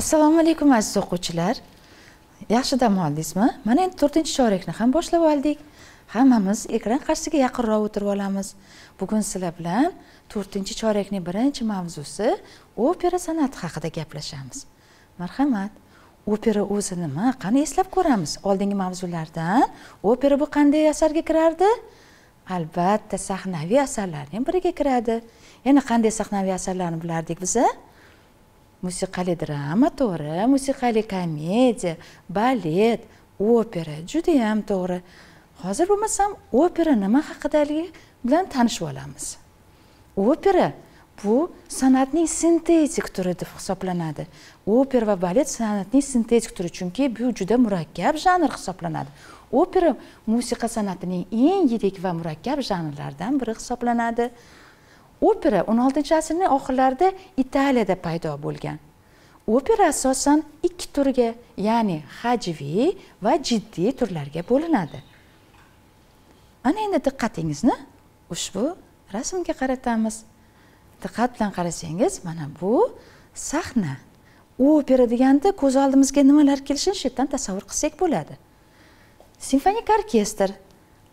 assalomu alaykum aziz o'quvchilar. Yaxshi dam oldingizmi? Mana endi to'rtinchi chorakni ham boshlab oldik. Hammamiz ekran qarshisiga yaqinroq o'tirib olamiz. Bugun sizlar bilan to'rtinchi chorakning birinchi mavzusi opera san'ati haqida gaplashamiz. Marhamat opera o'zi nima qani eslab ko'ramiz. Oldingi mavzulardan opera bu qanday asarga kirardi? Albatta sahnaviy asarlarning biriga kiradi. Yana qanday sahnaviy asarlarni bilardik biza musiqali drama to'g'ri musiqali komediya balet opera judayam to'g'ri hozir bo'lmasam opera nima haqidaligi bilan tanishib olamiz opera bu san'atning sintetik turi deb hisoblanadi opera va balet san'atning sintetik turi chunki bu juda murakkab janr hisoblanadi opera musiqa san'atining eng yirik va murakkab janrlaridan biri hisoblanadi opera 16 asrning oxirlarida italiyada paydo bo'lgan. Opera asosan ikki turga ya'ni hajviy va jiddiy turlarga bo'linadi. Ana endi diqqatingizni ushbu rasmga qaratamiz. Diqqat bilan qarasangiz mana bu sahna. Opera deganda ko'z oldimizga nimalar kelishini shu yerdan tasavvur qilsak bo'ladi. Simfonik orkestr.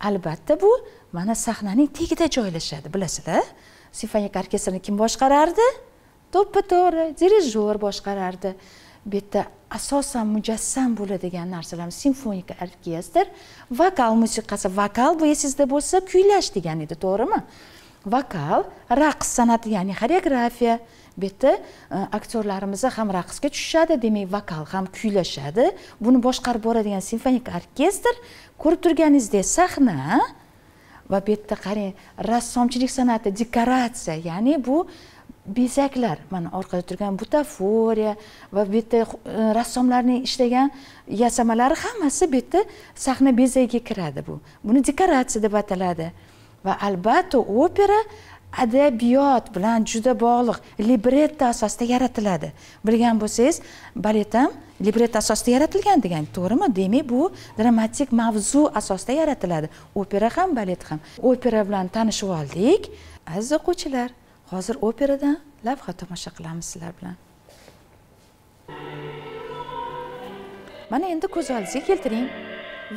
Albatta bu mana sahnaning tagida joylashadi bilasizlar. Simfonik orkestrni kim boshqarardi? To'ppa to'g'ri dirijor boshqarardi. Bu yerda asosan mujassam bo'ladigan narsalar simfonik orkestr vokal musiqasi. Vokal bu esingizda bo'lsa kuylash degan edi to'g'rimi? Vokal raqs san'ati ya'ni xoreografiya. Bu yerda e, aktyorlarimiz ham raqsga tushishadi demak vokal ham kuylashadi. Buni boshqarib boradigan simfonik orkestr ko'rib turganingizdek sahna va bu yerda qarang rassomchilik san'ati dekoratsiya ya'ni bu bezaklar. Mana orqada turgan butaforiya va bu yerda e, rassomlarning ishlagan yasamalari hammasi bu yerda sahna bezagiga kiradi bu. Buni dekoratsiya deb ataladi. Va albatta opera adabiyot bilan juda bog'liq libretto asosida yaratiladi. Bilgan bo'lsangiz balet ham libretto asosida yaratilgan degan to'g'rimi? Demak bu dramatik mavzu asosida yaratiladi. Opera ham balet ham. Opera bilan tanishib oldik. Aziz o'quvchilar hozir operadan lavha tomosha qilamiz sizlar bilan. Mana endi ko'z oldingizga keltiring.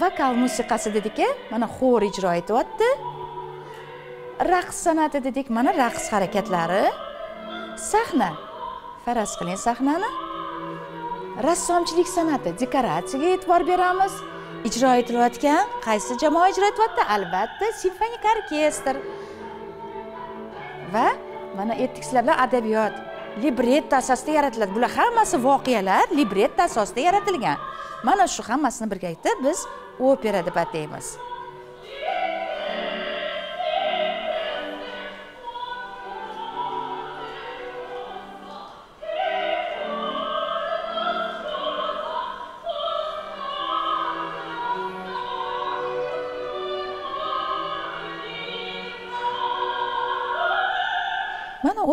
Vokal musiqasi dedik mana xor ijro etyapti raqs san'ati dedik mana raqs harakatlari. Sahna. Faraz qiling sahnani. Rassomchilik san'ati dekoratsiyaga e'tibor beramiz. Ijro etilayotgan qaysi jamoa ijro etyapti? Albatta simfonik orkestr. Va mana aytdik sizlar bilan adabiyot libretto asosida yaratiladi. Bular hammasi voqealar libretto asosida yaratilgan. Mana shu hammasini birga aytib biz opera deb ataymiz.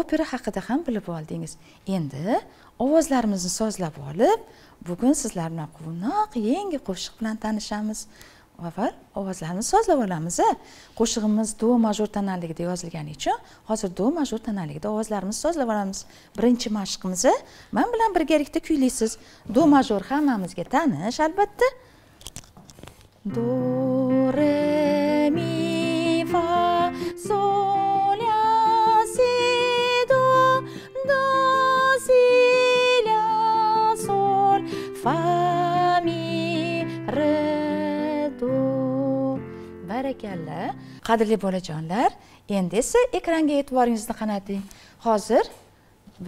Opera haqida ham bilib oldingiz. Endi ovozlarimizni sozlab olib bugun sizlar bilan quvnoq yangi qo'shiq bilan tanishamiz. Avval ovozlarimizni sozlab olamiz qo'shig'imiz do major tonalligida yozilgani uchun hozir do major tonalligida ovozlarimizni sozlab olamiz. Birinchi mashqimiz man bilan birgalikda kuylaysiz do major hammamizga tanish albatta. Do re mi fa mi re do barakalla qadrli bolajonlar endi esa ekranga e'tiboringizni qarating hozir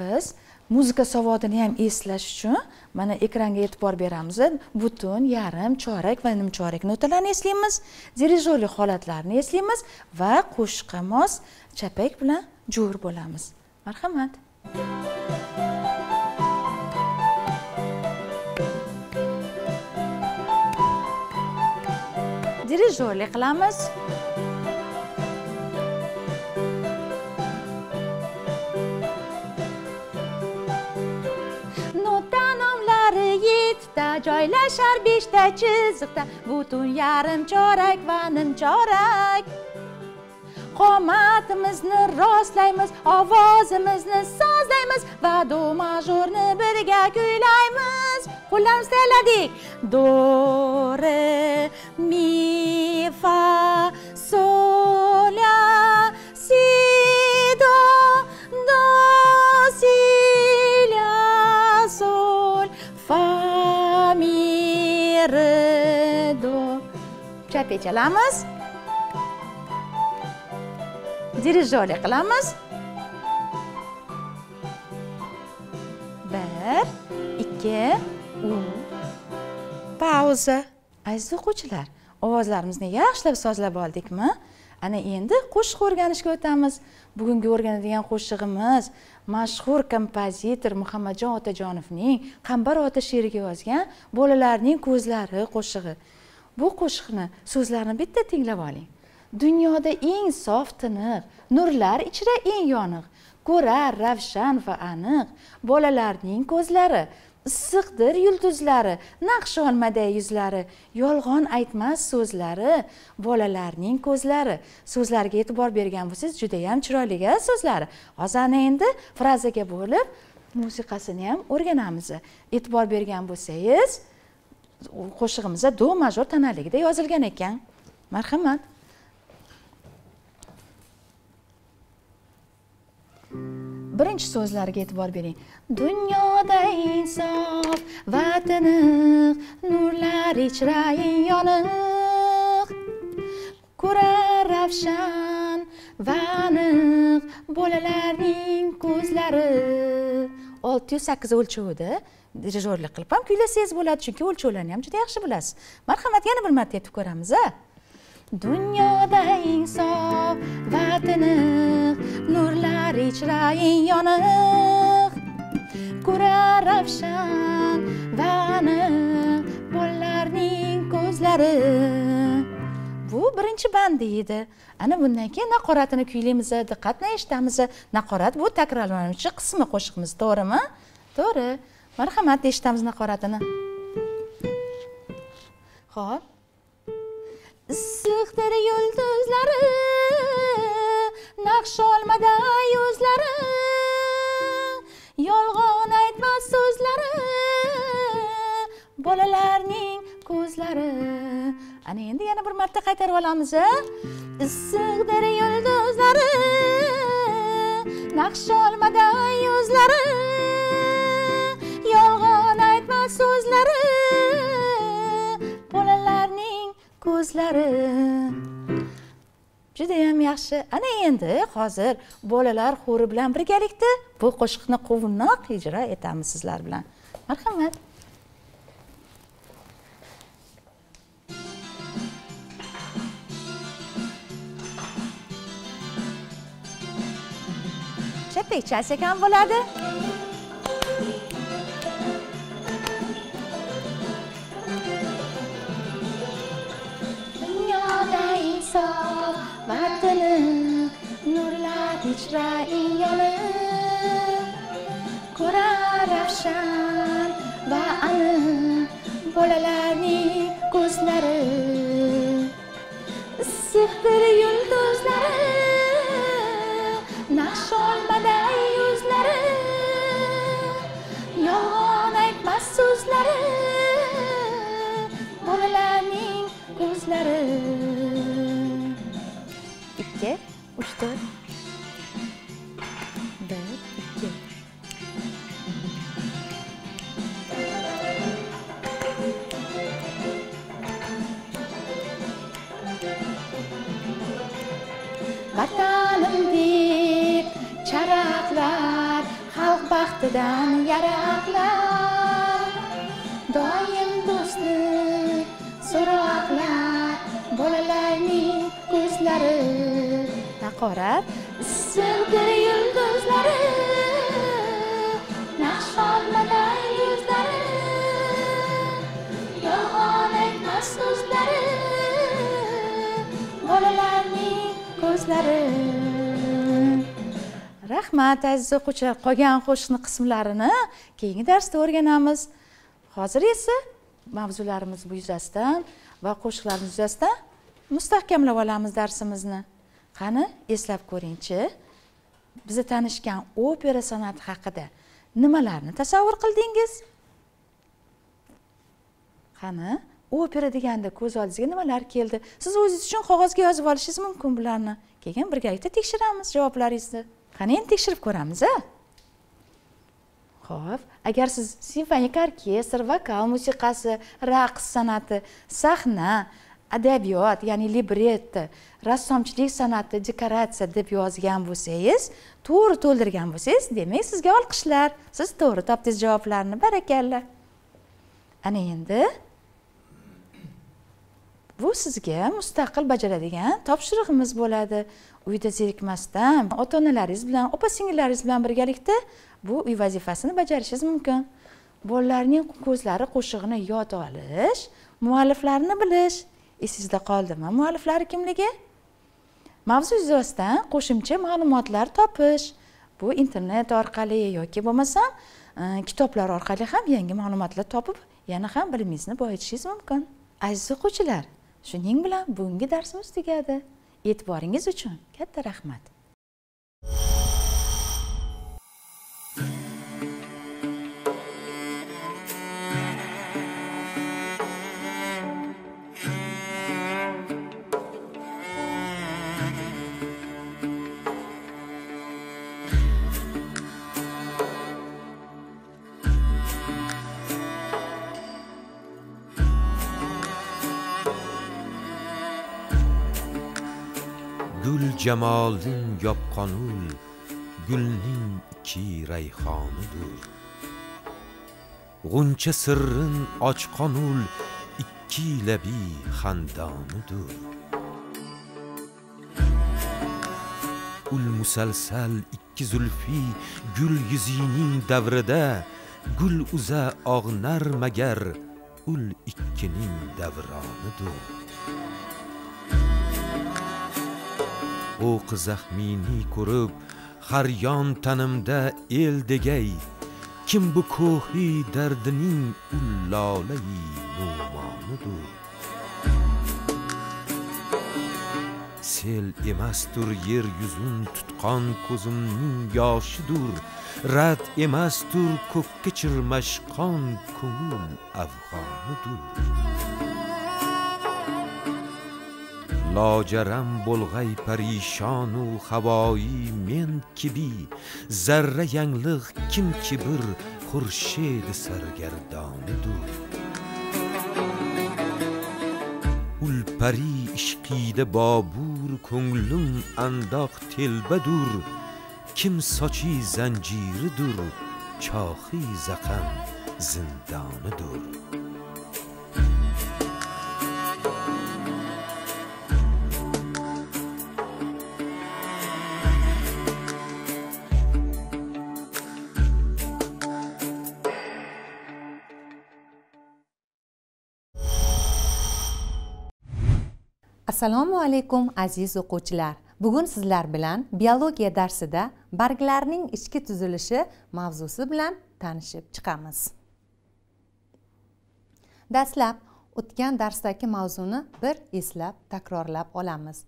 biz muzika savodini ham eslash uchun mana ekranga e'tibor beramiz. Butun yarim chorak va nimchorak notalarni eslaymiz. Dirijorli holatlarni eslaymiz va qo'shiqqa mos chapak bilan jo'r bo'lamiz. Marhamat. Dirijorlik qilamiz nota nomlari yettita joylashar beshta chiziqda butun yarim chorak va nimchorak qomatimizni rostlaymiz ovozimizni sozlaymiz va do majorni birga kuylaymiz. Qo'llarimizni tayyorladik. Do re mi fa sol la si do. Do si la sol fa mi re do chapechalamiz dirijorlik qilamiz. Bir ikki pauza. Aziz o'quvchilar ovozlarimizni yaxshilab sozlab oldikmi? Ana endi qo'shiq o'rganishga o'tamiz. Bugungi o'rganadigan qo'shig'imiz mashhur kompozitor muhammadjon otajonovning qambar ota she'riga yozgan bolalarning ko'zlari qo'shig'i. Bu qo'shiqni so'zlarini bitta tinglab oling dunyoda eng sof tiniq nurlar ichra eng yoniq. Ko'rar ravshan va aniq. Bolalarning ko'zlari issiqdir yulduzlari naqsh olmaday yuzlari. Yolg'on aytmas so'zlari bolalarning ko'zlari. So'zlarga e'tibor bergan bo'lsangiz judayam chiroyli so'zlari hozir ana endi frazaga bo'lib musiqasini ham o'rganamiz. E'tibor bergan bo'lsangiz qo'shig'imizda do major tonaligida yozilgan ekan. Marhamat. Birinchi so'zlariga e'tibor bering. Dunyoda insof va tiniq nurlar ichra yoniq. Ko'rar ravshan va aniq bolalarning ko'zlari. Olti yuz sakkiz o'lchovida dirijorlik qilib ham kuylasangiz bo'ladi chunki o'lchovlarni ham juda yaxshi bilasiz. Marhamat yana bir marta aytib ko'ramiz a dunyoda insof va tiniq nurlar ichra yoniq. Ko'rar ravshan va aniq bolalarning ko'zlari. Bu birinchi bandi edi ana bundan keyin naqoratini kuylaymiz diqqat bilan eshitamiz. Naqorat bu takrorlanuvchi qismi qo'shiqimiz to'g'rimi? To'g'ri. Marhamat eshitamiz naqoratini. Ho'p issiqdir yulduzlari naqsh olmada yuzlari. Yolg'on aytmas so'zlari bolalarning ko'zlari. Ana endi yana bir marta qaytarib olamiz issiqdir yulduzlari naqsh olmada yuzlari. Yolg'on aytmas so'zlari. Ko'zlari. Judayam yaxshi. Ana endi hozir bolalar xori bilan birgalikda bu qo'shiqni quvnoq ijro etamiz sizlar bilan. Marhamat. Chappak chalsak ham bo'ladi. Nurlar yonib ko'rar ravshan va aniq bolalarning ko'zlari issiqdir yo'l xalq yaraqlar doim do'stlik so'roqlar bolalarning ko'zlari naqorat issiqdir yulduzlari naqsh olmaday yuzlari yolg'on aytmas so'zlari bolalarning ko'zlari rahmat aziz o'quvchilar qolgan qo'shiqni qismlarini keyingi darsda o'rganamiz. Hozir esa mavzularimiz bu yuzasidan va qo'shiqlarimiz yuzasidan mustahkamlab olamiz darsimizni. Qani eslab ko'ringchi bizni tanishgan opera san'ati haqida nimalarni tasavvur qildingiz? Qani opera deganda ko'z oldingizga nimalar keldi? Siz o'zingiz uchun qog'ozga yozib olishingiz mumkin bularni. Keyin birgalikda tekshiramiz javoblaringizni. Qani endi tekshirib ko'ramiz a? Ho'p agar siz simfonik orkestr vokal musiqasi raqs san'ati sahna adabiyot ya'ni libretto rassomchilik san'ati dekoratsiya deb yozgan bo'lsangiz to'g'ri to'ldirgan bo'lsangiz demak sizga olqishlar. Siz to'g'ri topdingiz javoblarni barakalla. Ana endi bu sizga mustaqil bajaradigan topshirig'imiz bo'ladi. Uyda zerikmasdan ota onalaringiz bilan opa singillaringiz bilan birgalikda bu uy vazifasini bajarishingiz mumkin. Bolalarning ko'zlari qo'shig'ini yod olish mualliflarini bilish. Esingizda qoldimi mualliflari kimligi? Mavzu yuzasidan qo'shimcha ma'lumotlar topish. Bu internet orqali yoki bo'lmasam e, kitoblar orqali ham yangi ma'lumotlar topib yana ham bilimingizni boyitishingiz mumkin. Aziz o'quvchilar shuning bilan bugungi darsimiz tugadi. E'tiboringiz uchun katta rahmat. Jamolin yopqonul gulning ikki rayhonidir g'uncha sirrin ochqonul ikki labi xandonidir ul musalsal ikki zulfi gul yuzining davrida gul uza og'nar magar ul ikkining davronidir o'q zaxmini ko'rib har yon tanimda el degay kim bu ko'hi dardining ullolai numonidur? Sel emasdur yer yuzun tutqon ko'zimning yoshidur rad emasdur ko'kka chirmashqon ko'ngil afg'onidur. Lojaram bo'lg'ay parishonu havoyi men kibi zarra yangliq kim kibir xurshid sargardonidur ulpari ishqida bobur ko'nglim andoq telbadur kim sochi zanjiridur chohi zaqam zindonidur assalomu alaykum aziz o'quvchilar. Bugun sizlar bilan biologiya darsida barglarning ichki tuzilishi mavzusi bilan tanishib chiqamiz. Dastlab o'tgan darsdagi mavzuni bir eslab takrorlab olamiz.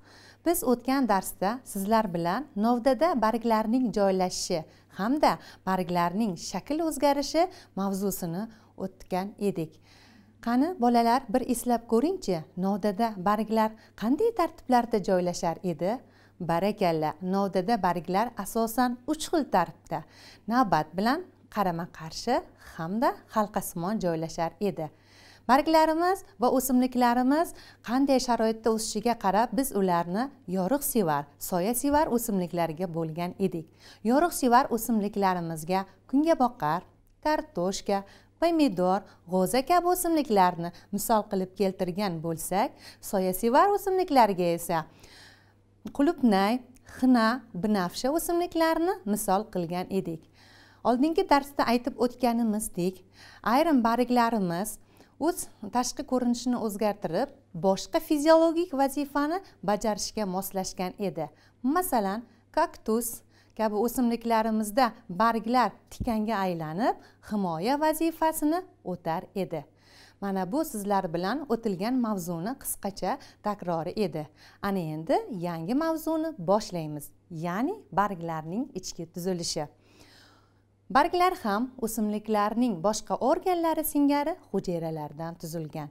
Biz o'tgan darsda sizlar bilan novdada barglarning joylashishi hamda barglarning shakl o'zgarishi mavzusini o'tgan edik. Qani bolalar bir eslab ko'ringchi novdada barglar qanday tartiblarda joylashar edi? Barakalla novdada barglar asosan uch xil tartibda navbat bilan qarama qarshi hamda halqasimon joylashar edi. Barglarimiz va o'simliklarimiz qanday sharoitda o'sishiga qarab biz ularni yorug'sevar soyasevar o'simliklarga bo'lgan edik. Yorug'sevar o'simliklarimizga kungaboqar kartoshka pomidor g'o'za kabi o'simliklarni misol qilib keltirgan bo'lsak soyasevar o'simliklarga esa qulupnay xina binafsha o'simliklarni misol qilgan edik. Oldingi darsda aytib o'tganimizdek ayrim barglarimiz o'z tashqi ko'rinishini o'zgartirib boshqa fiziologik vazifani bajarishga moslashgan edi. Masalan kaktus kabi o'simliklarimizda barglar tikanga aylanib himoya vazifasini o'tar edi. Mana bu sizlar bilan o'tilgan mavzuni qisqacha takrori edi. Ana endi yangi mavzuni boshlaymiz ya'ni barglarning ichki tuzilishi. Barglar ham o'simliklarning boshqa organlari singari hujayralardan tuzilgan.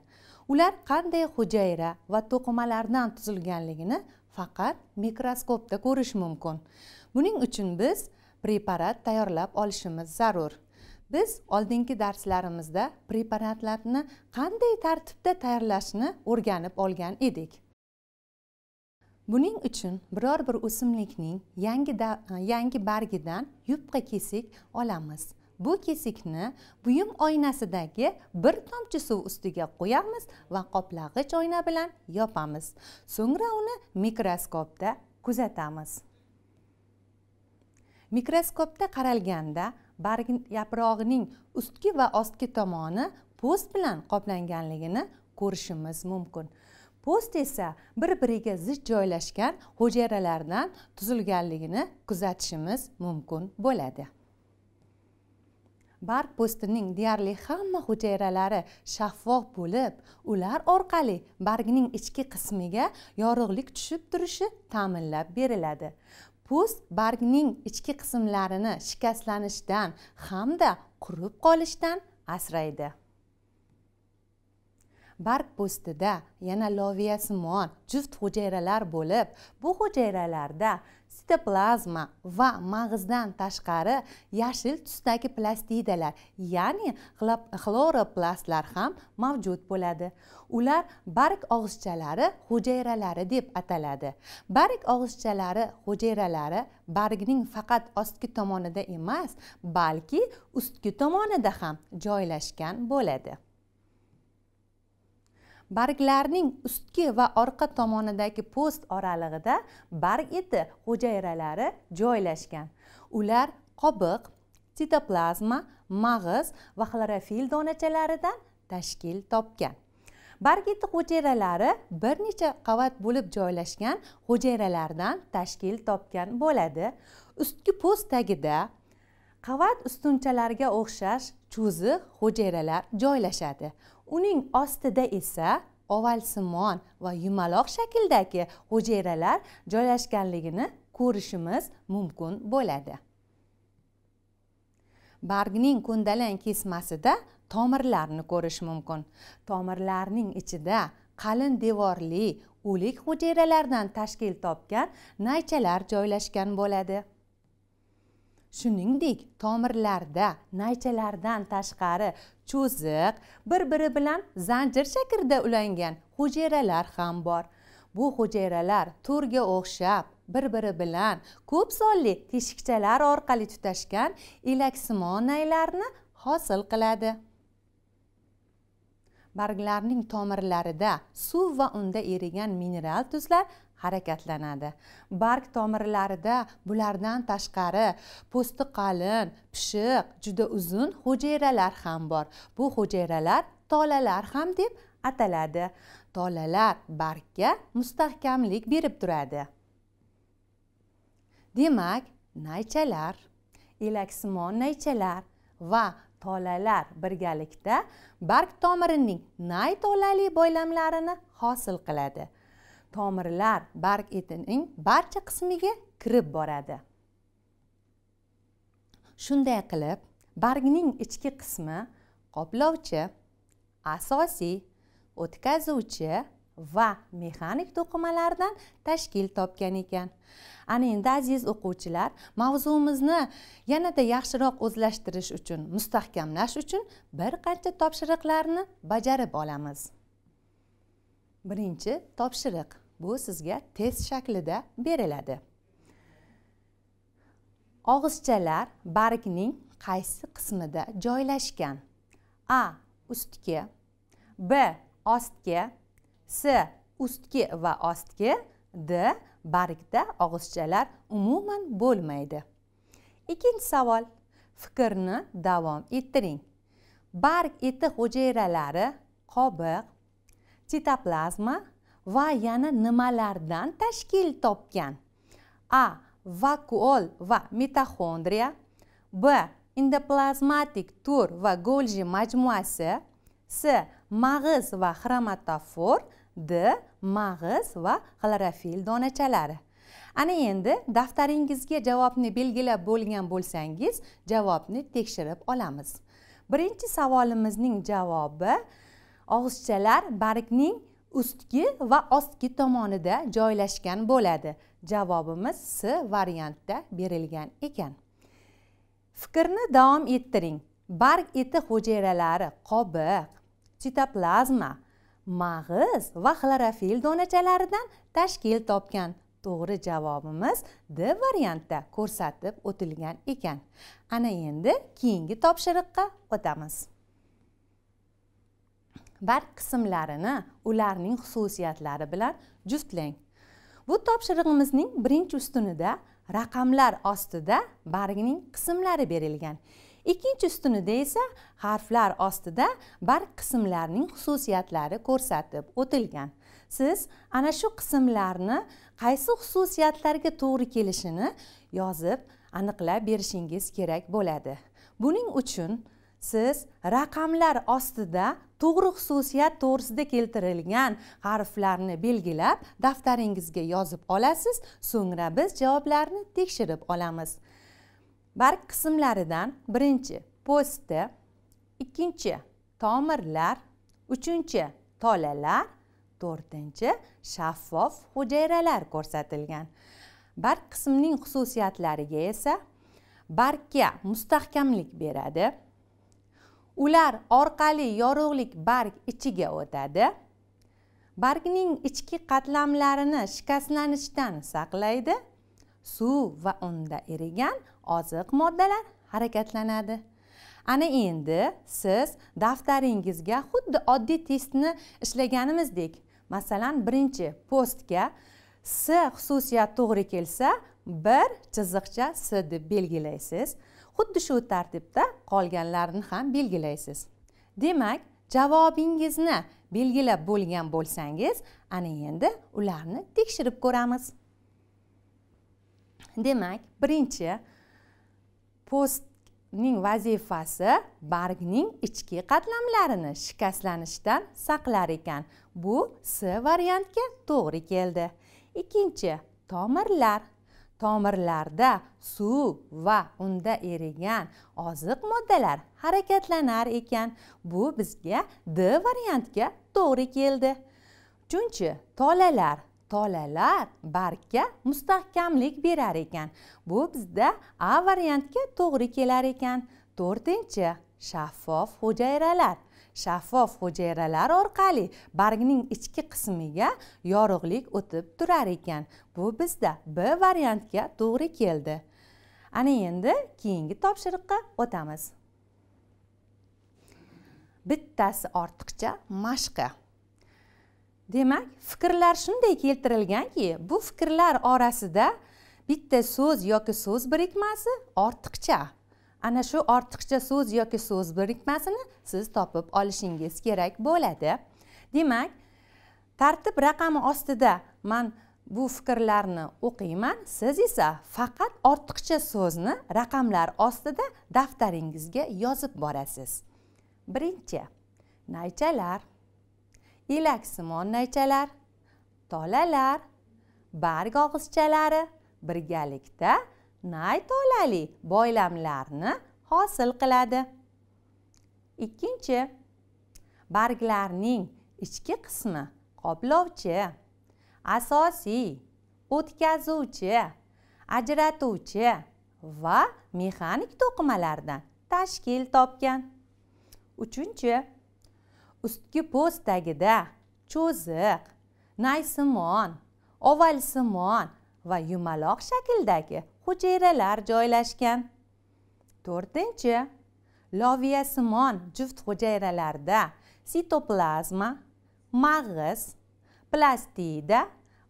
Ular qanday hujayra va to'qimalardan tuzilganligini faqat mikroskopda ko'rish mumkin. Buning uchun biz preparat tayyorlab olishimiz zarur. Biz oldingi darslarimizda preparatlarni qanday tartibda tayyorlashni o'rganib olgan edik. Buning uchun biror bir o'simlikning yangi yangi bargidan yupqa kesik olamiz. Bu kesikni buyum oynasidagi bir tomchi suv ustiga qo'yamiz va qoplag'ich oyna bilan yopamiz. So'ngra uni mikroskopda kuzatamiz. Mikroskopda qaralganda barg yaprog'ining ustki va ostki tomoni po'st bilan qoplanganligini ko'rishimiz mumkin. Po'st esa bir biriga zich joylashgan hujayralardan tuzilganligini kuzatishimiz mumkin bo'ladi. Barg po'stining deyarli hamma hujayralari shaffof bo'lib ular orqali bargning ichki qismiga yorug'lik tushib turishi ta'minlab beriladi. Po'st bargning ichki qismlarini shikastlanishdan hamda qurib qolishdan asraydi. Barg po'stida yana loviyasimon juft hujayralar bo'lib bu hujayralarda sitoplazma va mag'izdan tashqari yashil tusdagi plastidalar ya'ni xloroplastlar ham mavjud bo'ladi. Ular barg og'izchalari hujayralari deb ataladi. Barg og'izchalari hujayralari bargning faqat ostki tomonida emas balki ustki tomonida ham joylashgan bo'ladi. Barglarning ustki va orqa tomonidagi po'st oralig'ida barg eti hujayralari joylashgan. Ular qobiq sitoplazma mag'iz va xlorofil donachalaridan tashkil topgan. Barg eti hujayralari bir necha qavat bo'lib joylashgan hujayralardan tashkil topgan bo'ladi. Ustki po'st tagida qavat ustunchalarga o'xshash cho'ziq hujayralar joylashadi. Uning ostida esa ovalsimon va yumaloq shakldagi hujayralar joylashganligini ko'rishimiz mumkin bo'ladi. Bargning ko'ndalang kesmasida tomirlarni ko'rish mumkin. Tomirlarning ichida qalin devorli o'lik hujayralardan tashkil topgan naychalar joylashgan bo'ladi. Shuningdek tomirlarda naychalardan tashqari cho'ziq bir biri bilan zanjir shaklida ulangan hujayralar ham bor. Bu hujayralar to'rga o'xshab bir biri bilan ko'p sonli teshikchalar orqali tutashgan elaksimon naylarni hosil qiladi. Barglarning tomirlarida suv va unda erigan mineral tuzlar harakatlanadi. Barg tomirlarida bulardan tashqari po'sti qalin pishiq juda uzun hujayralar ham bor. Bu hujayralar tolalar ham deb ataladi. Tolalar bargga mustahkamlik berib turadi. Demak naychalar elaksimon naychalar va tolalar birgalikda barg tomirining nay tolali boylamlarini hosil qiladi. Tomirlar barg etining barcha qismiga kirib boradi. Shunday qilib bargning ichki qismi qoplovchi asosiy o'tkazuvchi va mexanik to'qimalardan tashkil topgan ekan. Ana endi aziz o'quvchilar mavzumizni yanada yaxshiroq o'zlashtirish uchun mustahkamlash uchun bir qancha topshiriqlarni bajarib olamiz. Birinchi topshiriq. Bu sizga test shaklida beriladi. Og'izchalar bargning qaysi qismida joylashgan? A. Ustki b. Ostki s ustki va ostki. D. Bargda og'izchalar umuman bo'lmaydi. Ikkinchi savol. Fikrni davom ettiring. Barg eti hujayralari qobiq sitoplazma va yana nimalardan tashkil topgan? A. Vakuol va mitoxondriya. B. Endoplazmatik tur va golji majmuasi. S mag'iz va xromatofor. D. Mag'iz va xlorofil donachalari. Ana endi daftaringizga javobni belgilab bo'lgan bo'lsangiz javobni tekshirib olamiz. Birinchi savolimizning javobi og'izchalar bargning ustki va ostki tomonida joylashgan bo'ladi. Javobimiz s variantda berilgan ekan. Fikrni davom ettiring. Barg eti hujayralari qobiq sitoplazma mag'iz va xlorofil donachalaridan tashkil topgan. To'g'ri javobimiz d variantda ko'rsatib o'tilgan ekan. Ana endi keyingi topshiriqqa o'tamiz. Barg qismlarini ularning xususiyatlari bilan juftlang. Bu topshirig'imizning birinchi ustunida raqamlar ostida bargning qismlari berilgan. Ikkinchi ustunida esa harflar ostida barg qismlarining xususiyatlari ko'rsatib o'tilgan. Siz ana shu qismlarni qaysi xususiyatlarga to'g'ri kelishini yozib aniqlab berishingiz kerak bo'ladi. Buning uchun siz raqamlar ostida to'g'ri xususiyat to'g'risida keltirilgan harflarni belgilab daftaringizga yozib olasiz so'ngra biz javoblarni tekshirib olamiz. Barg qismlaridan birinchi po'sti ikkinchi tomirlar uchinchi tolalar to'rtinchi shaffof hujayralar ko'rsatilgan. Barg qismining xususiyatlariga esa bargga mustahkamlik beradi. Ular orqali yorug'lik barg ichiga o'tadi. Bargning ichki qatlamlarini shikastlanishdan saqlaydi. Suv va unda erigan oziq moddalar harakatlanadi. Ana endi siz daftaringizga xuddi oddiy testni ishlaganimizdek masalan birinchi postga s xususiyat to'g'ri kelsa bir chiziqcha s deb belgilaysiz. Xuddi shu tartibda qolganlarini ham belgilaysiz. Demak javobingizni belgilab bo'lgan bo'lsangiz ana endi ularni tekshirib ko'ramiz. Demak birinchi postning vazifasi bargning ichki qatlamlarini shikastlanishdan saqlar ekan. Bu s variantga to'g'ri keldi. Ikkinchi tomirlar. Tomirlarda suv va unda erigan oziq moddalar harakatlanar ekan. Bu bizga d variantga to'g'ri keldi. Uchinchi tolalar. Tolalar bargga mustahkamlik berar ekan. Bu bizda a variantga to'g'ri kelar ekan. To'rtinchi shaffof hujayralar. Shaffof hujayralar orqali bargning ichki qismiga yorug'lik o'tib turar ekan. Bu bizda b variantga to'g'ri keldi. Ana endi keyingi topshiriqqa o'tamiz. Bittasi ortiqcha mashqi. Demak fikrlar shunday keltirilganki bu fikrlar orasida bitta so'z yoki so'z birikmasi ortiqcha. Ana shu ortiqcha so'z yoki so'z birikmasini siz topib olishingiz kerak bo'ladi. Demak tartib raqami ostida man bu fikrlarni o'qiyman siz esa faqat ortiqcha so'zni raqamlar ostida daftaringizga yozib borasiz. Birinchi naychalar. Elaksimon naychalar. Tolalar. Barg og'izchalari. Birgalikda nay tolali boylamlarni hosil qiladi. Ikkinchi barglarning ichki qismi qoplovchi asosiy o'tkazuvchi ajratuvchi va mexanik to'qimalardan tashkil topgan. Uchinchi ustki po'st tagida cho'ziq naysimon ovalsimon va yumaloq shakldagi hujayralar joylashgan. To'rtinchi loviyasimon juft hujayralarda sitoplazma mag'iz plastida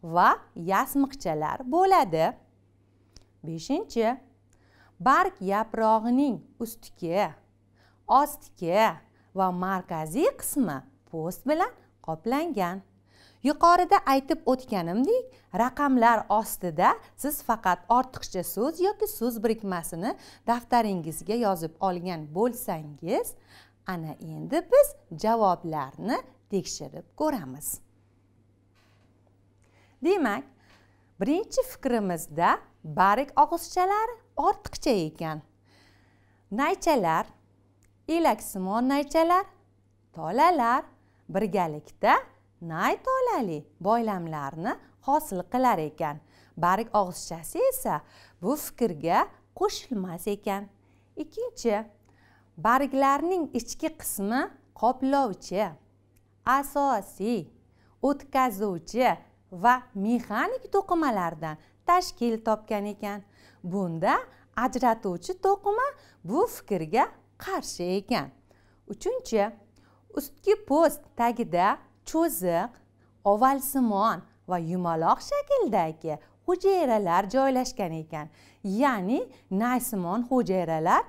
va yasmiqchalar bo'ladi. Beshinchi barg yaprog'ining ustki ostki va markaziy qismi po'st bilan qoplangan. Yuqorida aytib o'tganimdek raqamlar ostida siz faqat ortiqcha so'z yoki so'z birikmasini daftaringizga yozib olgan bo'lsangiz ana endi biz javoblarni tekshirib ko'ramiz. Demak birinchi fikrimizda barik og'izchalari ortiqcha ekan. Naychalar elaksimon naychalar tolalar birgalikda nay tolali boylamlarni hosil qilar ekan. Barik og'izchasi esa bu fikrga qo'shilmas ekan. Ikkinchi barglarning ichki qismi qoplovchi asosiy o'tkazuvchi va mexanik to'qimalardan tashkil topgan ekan. Bunda ajratuvchi to'qima bu fikrga qarshi ekan. Uchinchi ustki po'st tagida cho'ziq ovalsimon va yumaloq shakldagi hujayralar joylashgan ekan. Ya'ni naysimon hujayralar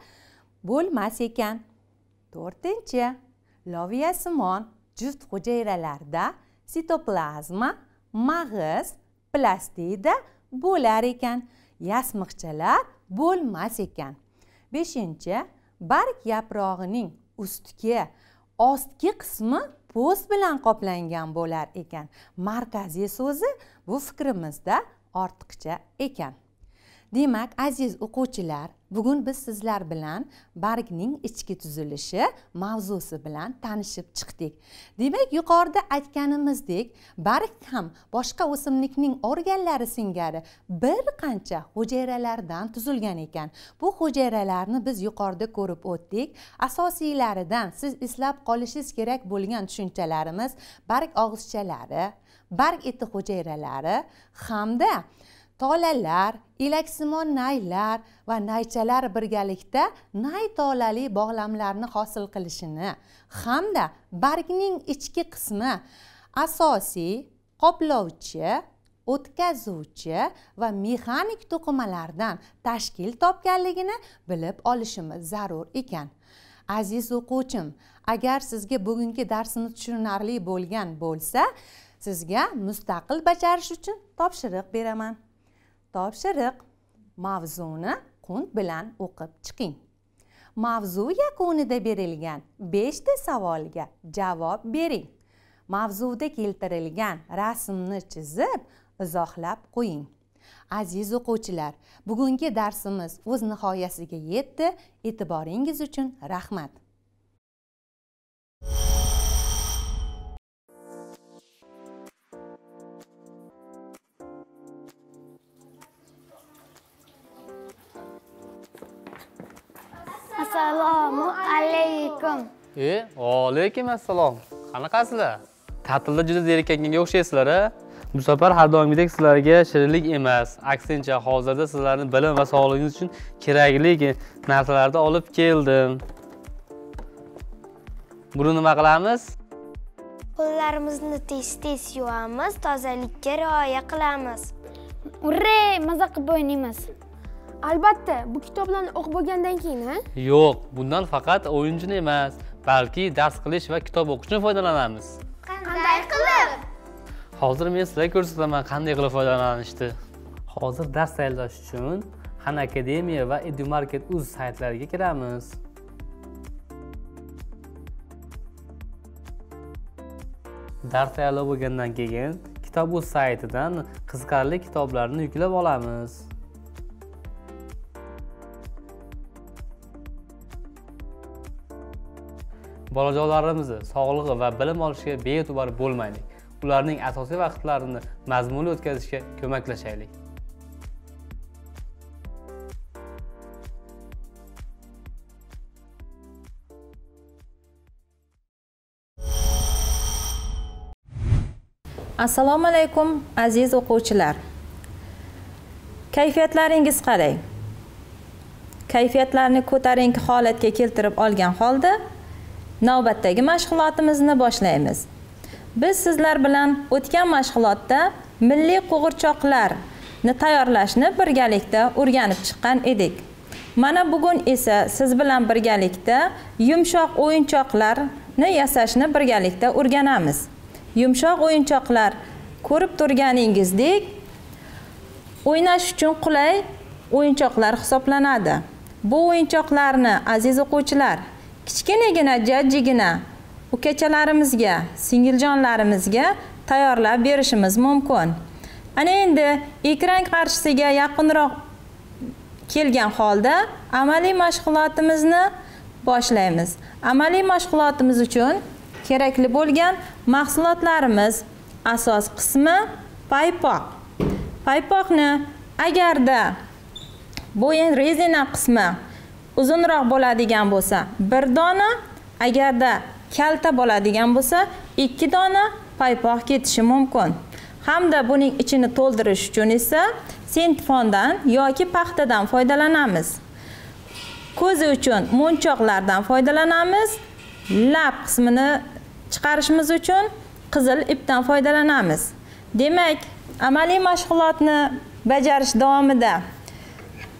bo'lmas ekan. To'rtinchi loviyasimon juft hujayralarda sitoplazma mag'iz plastida bo'lar ekan. Yasmiqchalar bo'lmas ekan. Beshinchi barg yaprog'ining ustki ostki qismi po'st bilan qoplangan bo'lar ekan. Markaziy so'zi bu fikrimizda ortiqcha ekan. Demak aziz o'quvchilar bugun biz sizlar bilan bargning ichki tuzilishi mavzusi bilan tanishib chiqdik. Demak yuqorida aytganimizdek barg ham boshqa o'simlikning organlari singari bir qancha hujayralardan tuzilgan ekan. Bu hujayralarni biz yuqorida ko'rib o'tdik. Asosiylaridan siz eslab qolishingiz kerak bo'lgan tushunchalarimiz barg og'izchalari barg eti hujayralari hamda tolalar elaksimon naylar va naychalar birgalikda nay tolali bog'lamlarni hosil qilishini hamda bargning ichki qismi asosiy qoplovchi o'tkazuvchi va mexanik to'qimalardan tashkil topganligini bilib olishimiz zarur ekan. Aziz o'quvchim agar sizga bugungi darsimiz tushunarli bo'lgan bo'lsa sizga mustaqil bajarish uchun topshiriq beraman. Topshiriq. Mavzuni qunt bilan o'qib chiqing. Mavzu yakunida berilgan beshta savolga javob bering. Mavzuda keltirilgan rasmni chizib izohlab qo'ying. Aziz o'quvchilar bugungi darsimiz o'z nihoyasiga yetdi. E'tiboringiz uchun rahmat. Assalomu alaykum. E alaykum assalom. Qanaqasizlar? Ta'tilda juda zerikkanga o'xshaysizlar a? Bu safar har doimgidek sizlarga shirinlik emas. Aksincha hozirda sizlarni bilim va sog'lig'ingiz uchun kerakli narsalarni olib keldim. Buni nima qilamiz? Qo'llarimizni tez tez yuvamiz tozalikka rioya qilamiz. Urre maza qilib o'ynaymiz albatta bu kitoblarni o'qib bo'lgandan keyin a yo'q bundan faqat o'yin uchun emas balki dars qilish va kitob o'qish uchun foydalanamiz. Qanday qilib? Hozir men sizlarga ko'rsataman qanday qilib foydalanishni hozir dars tayyorlash uchun xan akademiya va edumarket uz saytlariga kiramiz. Dars tayyorlab bo'lgandan keyin kitob uz saytidan qiziqarli kitoblarni yuklab olamiz bolajonlarimizni sog'lig'i va bilim olishiga bee'tibor bo'lmaylik. Ularning asosiy vaqtlarini mazmunli o'tkazishga ko'maklashaylik. Assalomu alaykum aziz o'quvchilar. Kayfiyatlaringiz qalay kayfiyatlarni ko'tarinki holatga keltirib olgan holda navbatdagi mashg'ulotimizni boshlaymiz. Biz sizlar bilan o'tgan mashg'ulotda milliy qo'g'irchoqlarni tayyorlashni birgalikda o'rganib chiqqan edik. Mana bugun esa siz bilan birgalikda yumshoq o'yinchoqlarni yasashni birgalikda o'rganamiz. Yumshoq o'yinchoqlar ko'rib turganingizdek o'ynash uchun qulay o'yinchoqlar hisoblanadi. Bu o'yinchoqlarni aziz o'quvchilar kichkinagina jajjigina ukachalarimizga singiljonlarimizga tayyorlab berishimiz mumkin. Ana endi ekran qarshisiga yaqinroq kelgan holda amaliy mashg'ulotimizni boshlaymiz. Amaliy mashg'ulotimiz uchun kerakli bo'lgan mahsulotlarimiz asos qismi paypoq. Paypoqni agarda bo'yin rezina qismi uzunroq bo'ladigan bo'lsa bir dona agarda kalta bo'ladigan bo'lsa ikki dona paypoq ketishi mumkin. Hamda buning ichini to'ldirish uchun esa sintfondan yoki paxtadan foydalanamiz. Ko'zi uchun munchoqlardan foydalanamiz. Lab qismini chiqarishimiz uchun qizil ipdan foydalanamiz. Demak amaliy mashg'ulotni bajarish davomida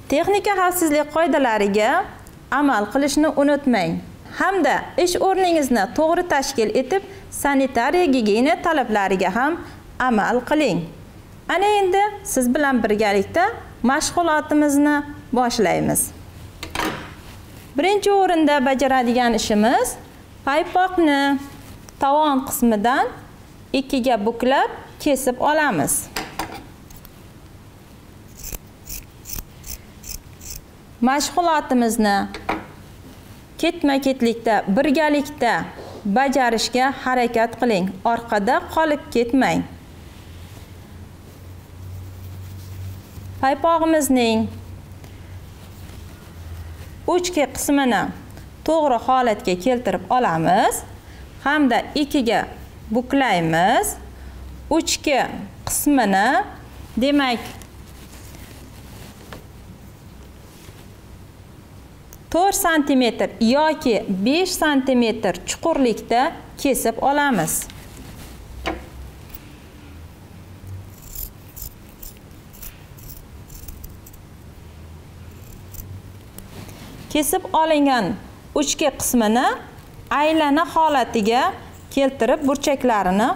texnika xavfsizlik qoidalariga amal qilishni unutmang. Hamda ish o'rningizni to'g'ri tashkil etib sanitariya gigiyena talablariga ham amal qiling. Ana endi siz bilan birgalikda mashg'ulotimizni boshlaymiz. Birinchi o'rinda bajaradigan ishimiz paypoqni tovon qismidan ikkiga buklab kesib olamiz. Mashg'ulotimizni ketma ketlikda birgalikda bajarishga harakat qiling. Orqada qolib ketmang. Paypog'imizning uchki qismini to'g'ri holatga keltirib olamiz. Hamda ikkiga buklaymiz. Uchki qismini demak to'rt santimetr yoki besh santimetr chuqurlikda kesib olamiz. Kesib olingan uchki qismini aylana holatiga keltirib burchaklarini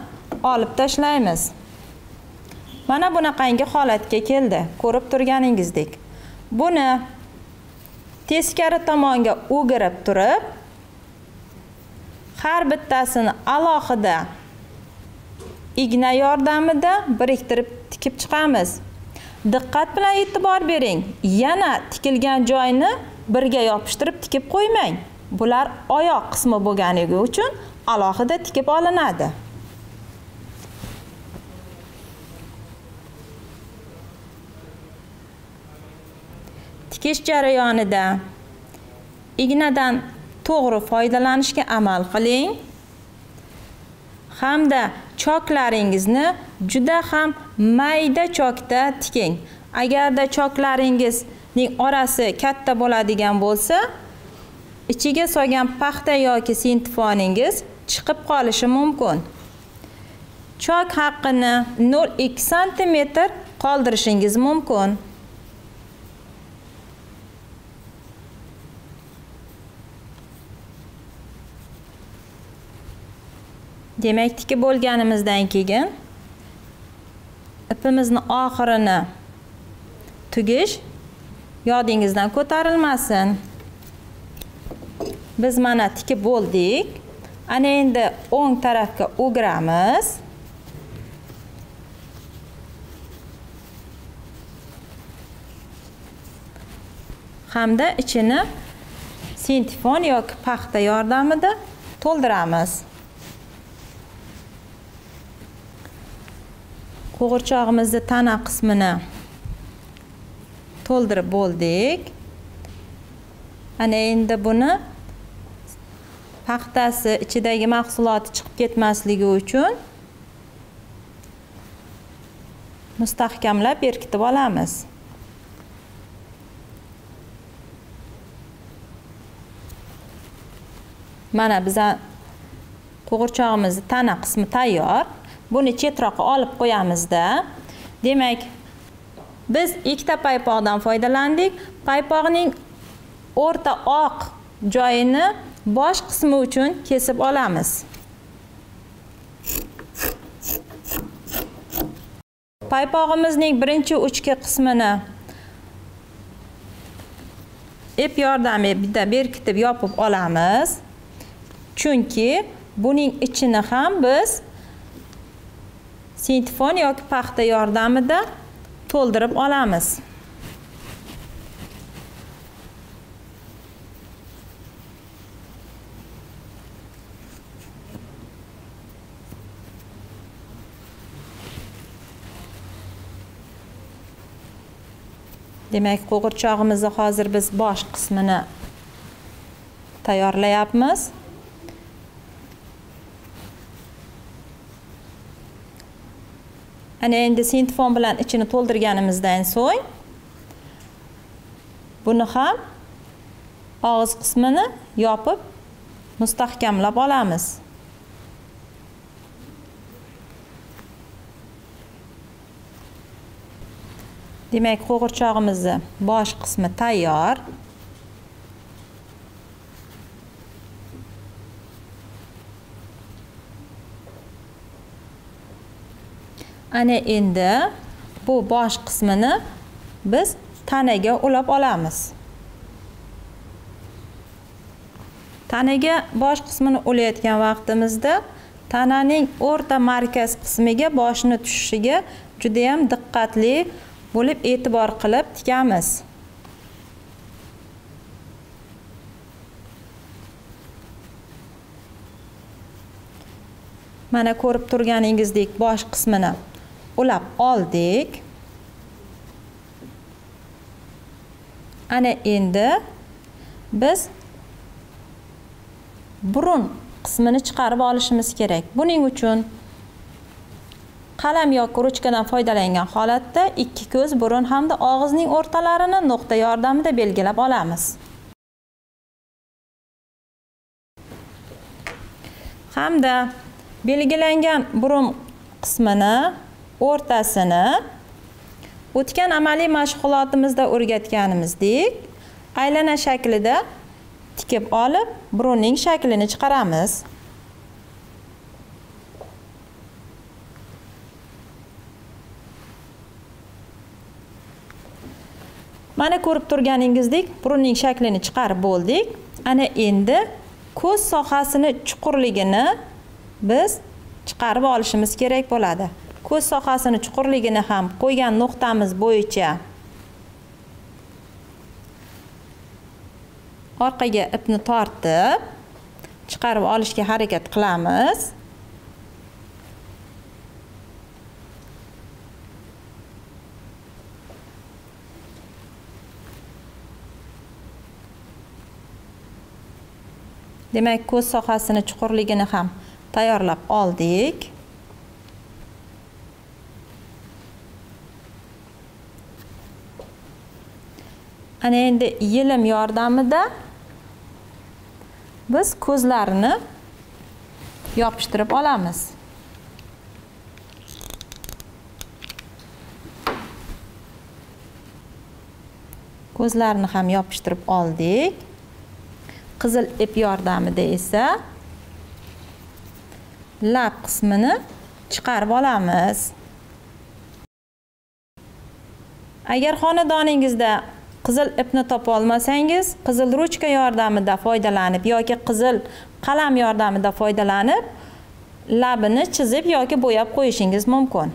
olib tashlaymiz. Mana bunaqangi holatga keldi ko'rib turganingizdek. Buni teskari tomonga o'girib turib har bittasini alohida igna yordamida biriktirib tikib chiqamiz. Diqqat bilan e'tibor bering yana tikilgan joyni birga yopishtirib tikib qo'ymang. Bular oyoq qismi bo'lganligi uchun alohida tikib olinadi. Tikish jarayonida. Ignadan to'g'ri foydalanishga amal qiling. Hamda choklaringizni juda ham mayda chokda tiking. Agarda choklaringizning orasi katta bo'ladigan bo'lsa ichiga solgan paxta yoki sintefoningiz chiqib qolishi mumkin. Chok haqini 0,2 santimetr qoldirishingiz mumkin. Demak tikib bo'lganimizdan keyin ipimizni oxirini tugish yodingizdan ko'tarilmasin. Biz mana tikib bo'ldik. Ana endi o'ng tarafga o'giramiz. Hamda ichini sintifon yoki paxta yordamida to'ldiramiz. Qo'g'irchog'imizni tana qismini to'ldirib bo'ldik. Ana endi buni paxtasi ichidagi mahsuloti chiqib ketmasligi uchun mustahkamlab berkitib olamiz. Mana biza qo'g'irchog'imizni tana qismi tayyor. Buni chetroqqa olib qo'yamizda demak biz ikkita paypoqdan foydalandik. Paypoqning o'rta oq joyini bosh qismi uchun kesib olamiz. Paypog'imizning birinchi uchki qismini ip yordamida berkitib yopib olamiz. Chunki buning ichini ham biz sintifon yoki paxta yordamida to'ldirib olamiz. Demak qo'g'irchog'imizni hozir biz bosh qismini tayyorlayapmiz. Ana endi sintfon bilan ichini to'ldirganimizdan so'ng buni ham og'iz qismini yopib mustahkamlab olamiz. Demak qo'g'irchog'imizni bosh qismi tayyor. Ana endi bu bosh qismini biz tanaga ulab olamiz. Tanaga bosh qismini ulayotgan vaqtimizda tananing o'rta markaz qismiga boshni tushishiga judayam diqqatli bo'lib e'tibor qilib tikamiz. Mana ko'rib turganingizdek bosh qismini ulab oldik. Ana endi biz burun qismini chiqarib olishimiz kerak. Buning uchun qalam yoki ruchkadan foydalangan holatda ikki ko'z burun hamda og'izning o'rtalarini nuqta yordamida belgilab olamiz. Hamda belgilangan burun qismini o'rtasini o'tgan amaliy mashg'ulotimizda o'rgatganimizdek aylana shaklida tikib olib burunning shaklini chiqaramiz. Mana ko'rib turganingizdek burunning shaklini chiqarib bo'ldik. Ana endi ko'z sohasini chuqurligini biz chiqarib olishimiz kerak bo'ladi. Ko'z sohasini chuqurligini ham qo'ygan nuqtamiz bo'yicha. Orqaga ipni tortib chiqarib olishga harakat qilamiz. Demak ko'z sohasini chuqurligini ham tayyorlab oldik. Ana endi yelim yordamida biz ko'zlarini yopishtirib olamiz. Ko'zlarini ham yopishtirib oldik. Qizil ip yordamida esa lab qismini chiqarib olamiz. Agar xonadoningizda qizil ipni topa olmasangiz qizil ruchka yordamida foydalanib yoki qizil qalam yordamida foydalanib labini chizib yoki bo'yab qo'yishingiz mumkin.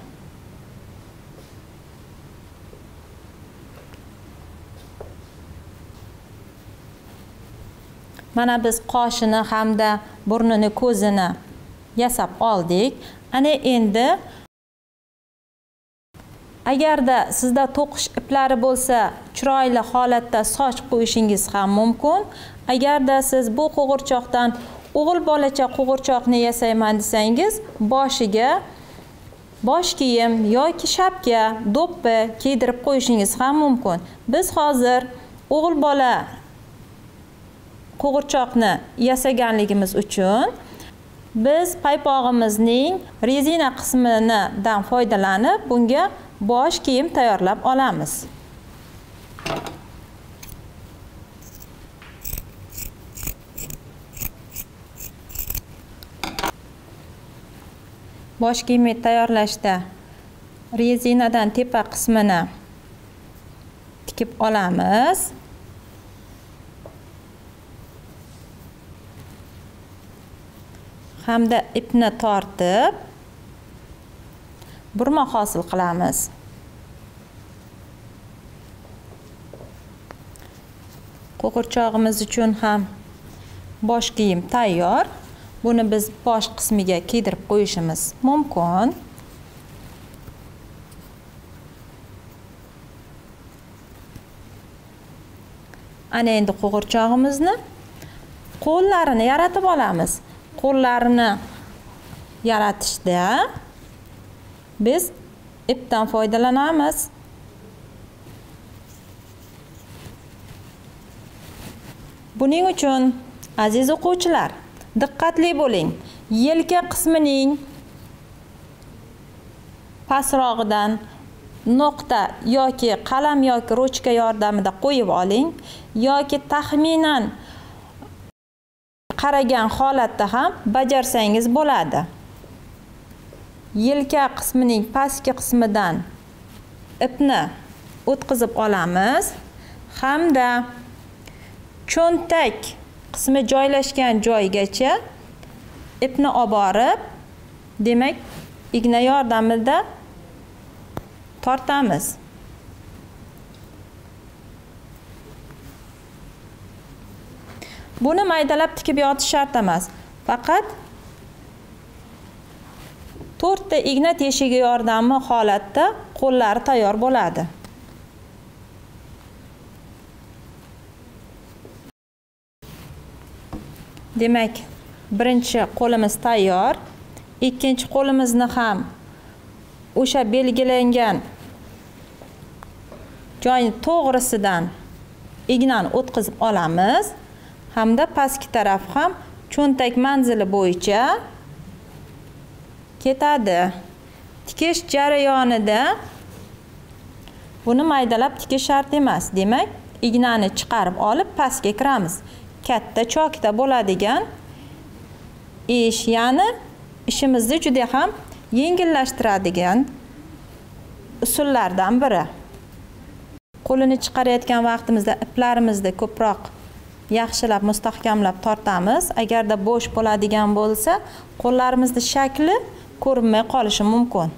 Mana biz qoshini hamda burnini ko'zini yasab oldik. Ana endi agarda sizda to'qish iplari bo'lsa chiroyli holatda soch qo'yishingiz ham mumkin. Agarda siz bu qo'g'irchoqdan o'g'il bolacha qo'g'irchoqni yasayman desangiz boshiga bosh kiyim yoki shapka do'ppi kiydirib qo'yishingiz ham mumkin. Biz hozir o'g'il bola qo'g'irchoqni yasaganligimiz uchun biz paypog'imizning rezina qismidan foydalanib bunga bosh kiyim tayyorlab olamiz. Bosh kiyimni tayyorlashda rezinadan tepa qismini tikib olamiz. Hamda ipni tortib burma hosil qilamiz. Qo'g'irchog'imiz uchun ham bosh kiyim tayyor. Buni biz bosh qismiga kiydirib qo'yishimiz mumkin. Ana endi qo'g'irchog'imizni qo'llarini yaratib olamiz. Qo'llarini yaratishda biz ipdan foydalanamiz. Buning uchun aziz o'quvchilar diqqatli bo'ling. Yelka qismining pastrog'idan nuqta yoki qalam yoki ruchka yordamida qo'yib oling yoki taxminan qaragan holatda ham bajarsangiz bo'ladi. Yelka qismining pastki qismidan ipni o'tkazib olamiz hamda cho'ntak qismi joylashgan joygacha ipni olib borib demak igna yordamida tortamiz. Buni maydalab tikib yotish shart emas faqat to'rtta igna teshigi yordami holatda qo'llari tayyor bo'ladi. Demak birinchi qo'limiz tayyor ikkinchi qo'limizni ham o'sha belgilangan joyni to'g'risidan ignani o'tkazib olamiz. Hamda pastki taraf ham cho'ntak manzili bo'yicha ketadi. Tikish jarayonida buni maydalab tikish shart emas. Demak ignani chiqarib olib pastga kiramiz. Katta chokda bo'ladigan ish. Ya'ni ishimizni juda ham yengillashtiradigan usullardan biri. Qo'lini chiqarayotgan vaqtimizda iplarimizni ko'proq yaxshilab mustahkamlab tortamiz. Agarda bo'sh bo'ladigan bo'lsa qo'llarimizni shakli ko'rinmay qolishi mumkin.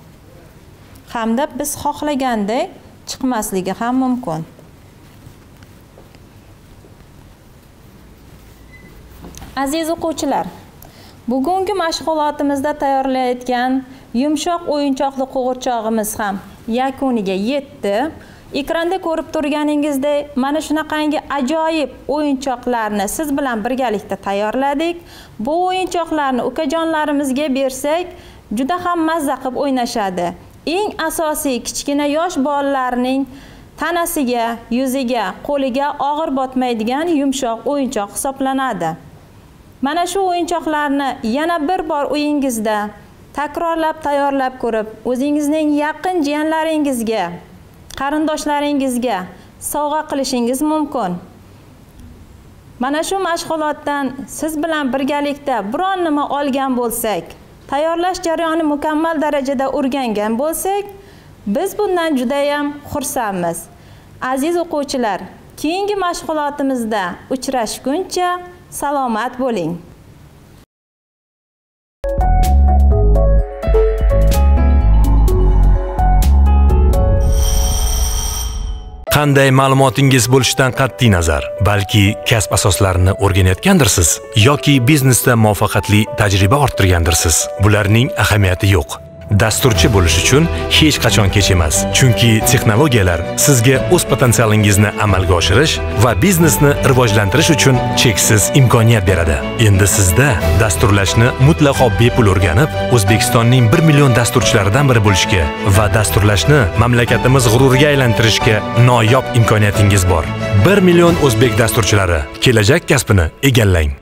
Hamda biz xohlagandek chiqmasligi ham mumkin. Aziz o'quvchilar bugungi mashg'ulotimizda tayyorlayotgan yumshoq o'yinchoqli qo'g'irchog'imiz ham yakuniga yetdi. Ekranda ko'rib turganingizdek mana shunaqangi ajoyib o'yinchoqlarni siz bilan birgalikda tayyorladik. Bu o'yinchoqlarni ukajonlarimizga bersak juda ham mazza qilib o'ynashadi. Eng asosiy kichkina yosh bolalarning tanasiga yuziga qo'liga og'ir botmaydigan yumshoq o'yinchoq hisoblanadi. Mana shu o'yinchoqlarni yana bir bor uyingizda takrorlab tayyorlab ko'rib o'zingizning yaqin jiyanlaringizga qarindoshlaringizga sovg'a qilishingiz mumkin. Mana shu mashg'ulotdan siz bilan birgalikda biron nima olgan bo'lsak tayyorlash jarayoni mukammal darajada o'rgangan bo'lsak biz bundan judayam xursandmiz. Aziz o'quvchilar keyingi mashg'ulotimizda uchrashguncha salomat bo'ling. Qanday ma'lumotingiz bo'lishidan qat'iy nazar balki kasb asoslarini o'rganayotgandirsiz yoki biznesda muvaffaqiyatli tajriba orttirgandirsiz? Bularning ahamiyati yo'q. Dasturchi bo'lish uchun hech qachon kech emas chunki texnologiyalar sizga o'z potensialingizni amalga oshirish va biznesni rivojlantirish uchun cheksiz imkoniyat beradi. Endi sizda dasturlashni mutlaqo bepul o'rganib o'zbekistonning 1 million dasturchilaridan biri bo'lishga va dasturlashni mamlakatimiz g'ururiga aylantirishga noyob imkoniyatingiz bor. 1 million o'zbek dasturchilari kelajak kasbini egallang.